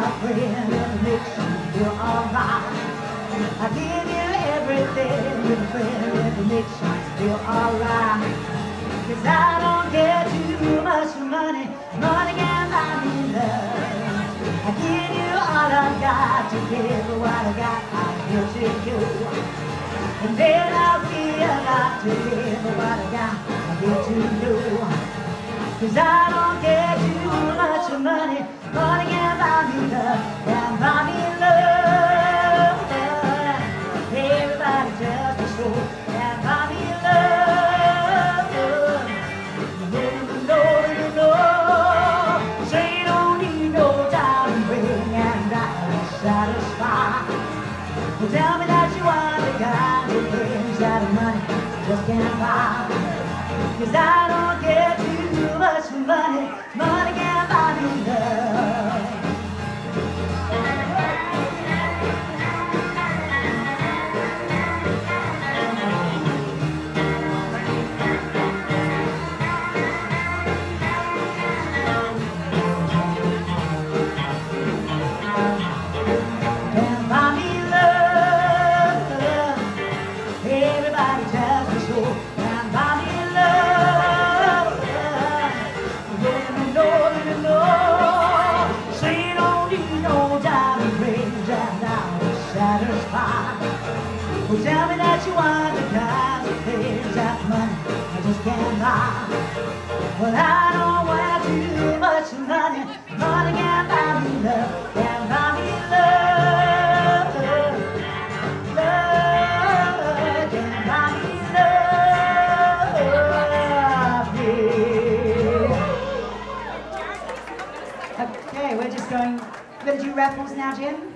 my friend and make you feel alright. I give you everything, my friend, if it makes you feel alright. Cause I don't care too much for money, money can buy me love. I give you all I've got to give, what I got I give to you. And then I'll be a lot to live, what I got I give to do. Cause I don't care tell you want the kind of things that money just can't buy. Cause I don't get Well, tell me that you want the kinds of things that money I just can't buy. Well, I don't want too much money. Money can't buy me love. Can't buy me love. Love can't buy me love. Yeah. Okay, we're just going. We're going to do raffles now, Jim.